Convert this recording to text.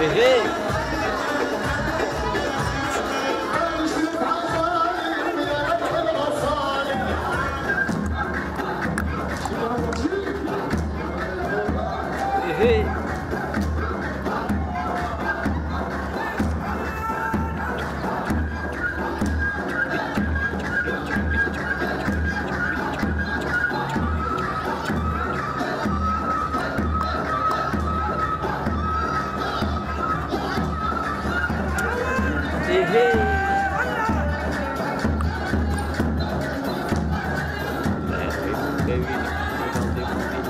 Errei! Hey, hey. Baby, baby, baby.